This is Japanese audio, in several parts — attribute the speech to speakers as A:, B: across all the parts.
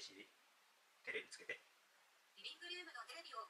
A: ヘイシリテレビつけて。
B: リビングルームのテレビを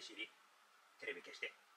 A: テレビ消して。